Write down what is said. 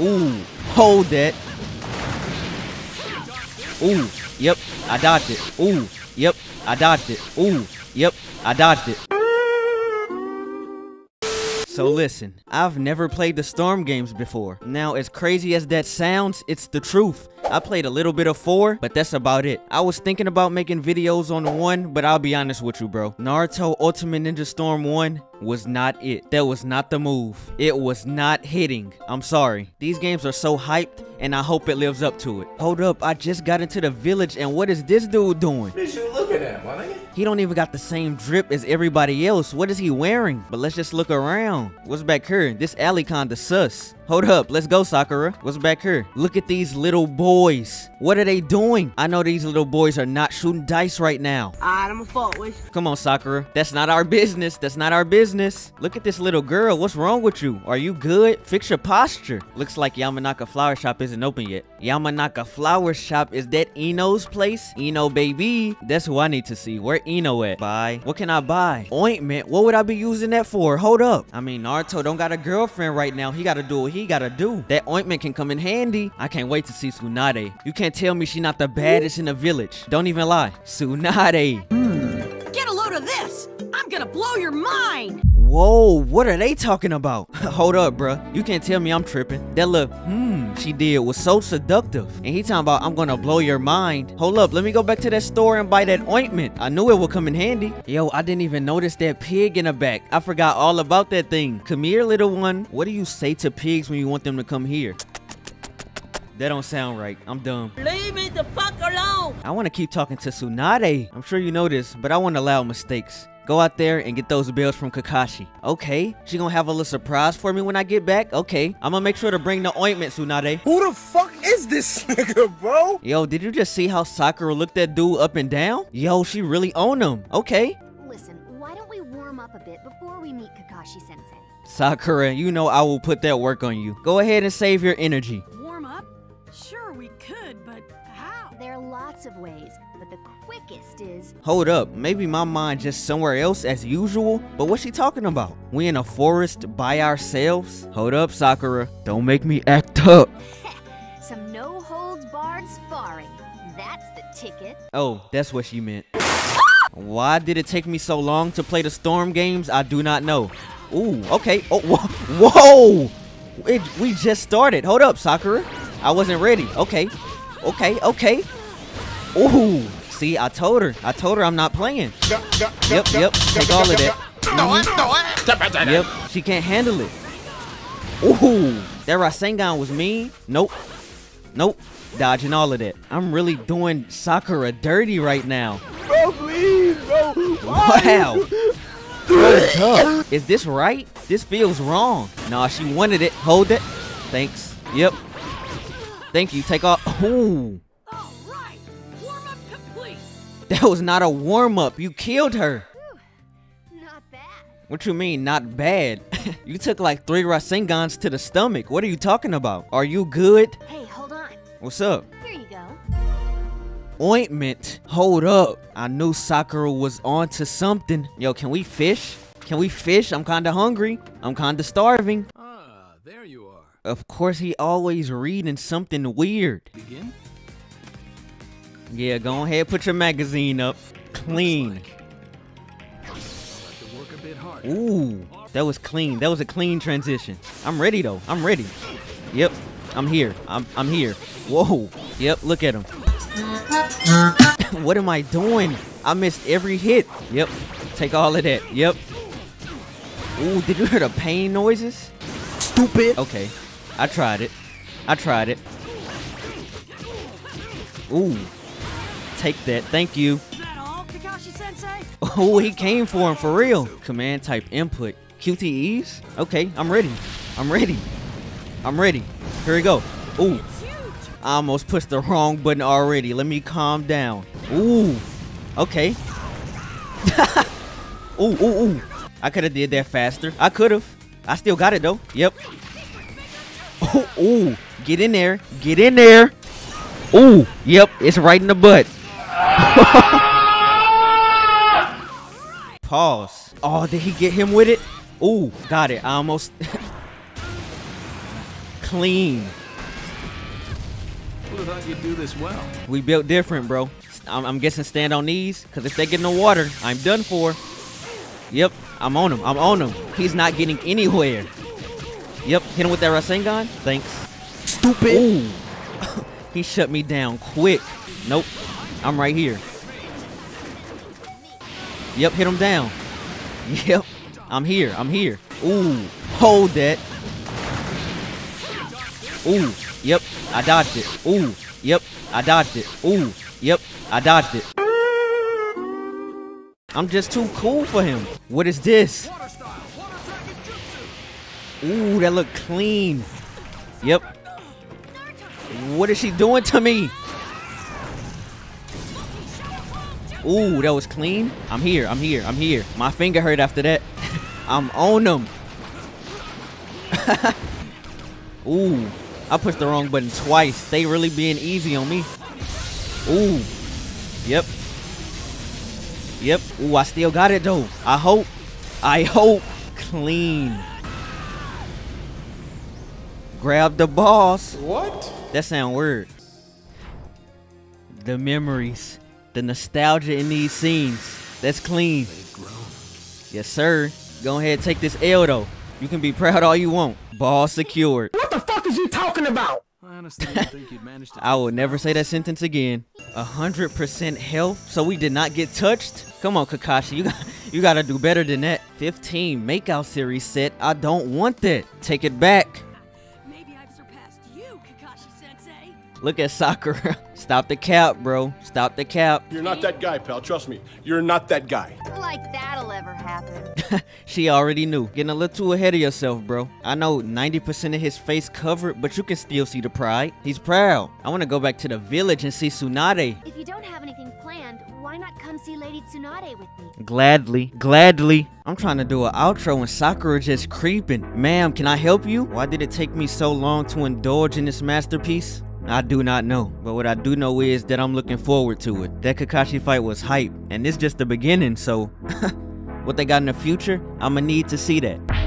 Ooh, hold that. Ooh, yep, I dodged it. Ooh, yep, I dodged it. Ooh, yep, I dodged it. So listen, I've never played the Storm games before. Now, as crazy as that sounds, it's the truth. I played a little bit of 4, but that's about it. I was thinking about making videos on the 1, but I'll be honest with you, bro. Naruto Ultimate Ninja Storm 1 was not it. That was not the move. It was not hitting. I'm sorry. These games are so hyped, and I hope it lives up to it. Hold up, I just got into the village, and what is this dude doing? My nigga? He don't even got the same drip as everybody else. What is he wearing? But let's just look around. What's back here? This alley kinda sus. Hold up, let's go, Sakura. What's back here? Look at these little boys. What are they doing? I know these little boys are not shooting dice right now. Alright, I'm a fault with Come on, Sakura. That's not our business. That's not our business. Look at this little girl. What's wrong with you? Are you good? Fix your posture. Looks like Yamanaka Flower Shop isn't open yet. Yamanaka Flower Shop, is that Ino's place? Ino, baby. That's who I need to see. Where Ino at? Buy. What can I buy? Ointment. What would I be using that for? Hold up. I mean, Naruto don't got a girlfriend right now. He gotta do what he gotta do. That ointment can come in handy. I can't wait to see Tsunade. You can't tell me she not the baddest in the village. Don't even lie. Tsunade. Get a load of this! I'm gonna blow your mind! Whoa, what are they talking about? Hold up, bruh. You can't tell me I'm tripping. That look, hmm, she did was so seductive. And he talking about I'm gonna blow your mind. Hold up, let me go back to that store and buy that ointment. I knew it would come in handy. Yo, I didn't even notice that pig in the back. I forgot all about that thing. Come here, little one. What do you say to pigs when you want them to come here? That don't sound right. I'm dumb. Leave me the fuck alone! I want to keep talking to Tsunade. I'm sure you know this, but I won't allow mistakes. Go out there and get those bills from Kakashi. Okay, she gonna have a little surprise for me when I get back? Okay, I'm gonna make sure to bring the ointment, Tsunade. Who the fuck is this nigga, bro? Yo, did you just see how Sakura looked that dude up and down? Yo, she really owned him. Okay. Listen, why don't we warm up a bit before we meet Kakashi Sensei? Sakura, you know I will put that work on you. Go ahead and save your energy. Warm up? Sure, we could, but how? There are lots of ways, quickest is Hold up, maybe my mind just somewhere else as usual, but what's she talking about? We in a forest by ourselves? Hold up, Sakura. Don't make me act up. some no holds barred sparring. That's the ticket. Oh, that's what she meant. Why did it take me so long to play the Storm games? I do not know. Ooh, okay. Oh, whoa. whoa! It, we just started. Hold up, Sakura. I wasn't ready. Okay. Okay, okay. Ooh. See, I told her. I told her I'm not playing. Yep, yep. Take all of that. Mhm. Yep, she can't handle it. Ooh, that Rasengan was mean. Nope. Nope. Dodging all of that. I'm really doing Sakura dirty right now. Bro, please, bro. Wow. Is this right? This feels wrong. Nah, she wanted it. Hold it. Thanks. Yep. Thank you. Take off. Ooh. That was not a warm up. You killed her. Not bad. What you mean, not bad? you took like three Rasengans to the stomach. What are you talking about? Are you good? Hey, hold on. What's up? Here you go. Ointment. Hold up. I knew Sakura was on to something. Yo, can we fish? Can we fish? I'm kinda hungry. I'm kinda starving. Ah, there you are. Of course, he always reading something weird. Begin? Yeah, go ahead, put your magazine up. Clean. I'll have to work a bit harder. Ooh, that was clean. That was a clean transition. I'm ready though. I'm ready. Yep, I'm here. I'm I'm here. Whoa. Yep, look at him. what am I doing? I missed every hit. Yep. Take all of that. Yep. Ooh, did you hear the pain noises? Stupid. Okay. I tried it. I tried it. Ooh. Take that. Thank you. Is that all, Kakashi Sensei? Oh, he came for him for real. Command type input. QTEs? Okay, I'm ready. I'm ready. I'm ready. Here we go. Ooh, I almost pushed the wrong button already. Let me calm down. Ooh, okay. ooh, ooh, ooh. I could have did that faster. I could have. I still got it though. Yep. Ooh, ooh. Get in there. Get in there. Ooh, yep. It's right in the butt. Pause. Oh, did he get him with it? Ooh, got it. I almost. clean. Would have thought you'd do this well. We built different, bro. I'm, I'm guessing stand on these, because if they get in the water, I'm done for. Yep, I'm on him. I'm on him. He's not getting anywhere. Yep, hit him with that Rasengan. Thanks. Stupid. Ooh. he shut me down quick. Nope. I'm right here. Yep, hit him down. Yep. I'm here. I'm here. Ooh. Hold that. Ooh. Yep. I dodged it. Ooh. Yep. I dodged it. Ooh. Yep. I dodged it. I'm just too cool for him. What is this? Ooh, that look clean. Yep. What is she doing to me? Ooh, that was clean. I'm here. I'm here. I'm here. My finger hurt after that. I'm on them. Ooh, I pushed the wrong button twice. They really being easy on me. Ooh. Yep. Yep. Ooh, I still got it though. I hope. I hope. Clean. Grab the boss. What? That sound weird. The memories, the nostalgia in these scenes. That's clean. Yes, sir. Go ahead, take this L though. You can be proud all you want. Ball secured. What the fuck is you talking about? I honestly think you'd manage to. I will never say that sentence again. A hundred percent health, so we did not get touched. Come on, Kakashi, you got you gotta do better than that. 15 makeout series set. I don't want that. Take it back. Look at Sakura. Stop the cap, bro. Stop the cap. You're not that guy, pal. Trust me. You're not that guy. Like that'll ever happen. she already knew. Getting a little too ahead of yourself, bro. I know 90% of his face covered, but you can still see the pride. He's proud. I want to go back to the village and see Tsunade. If you don't have anything planned, why not come see Lady Tsunade with me? Gladly, gladly. I'm trying to do an outro and Sakura just creeping. Ma'am, can I help you? Why did it take me so long to indulge in this masterpiece? I do not know, but what I do know is that I'm looking forward to it. That Kakashi fight was hype, and it's just the beginning, so what they got in the future, I'ma need to see that.